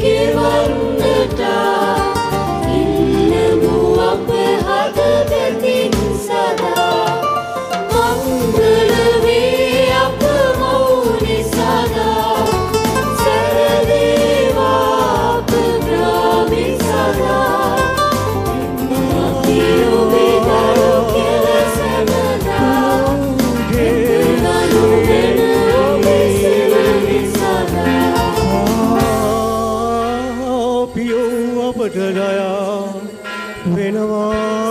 give a පියෝ අපට දයා වෙනවා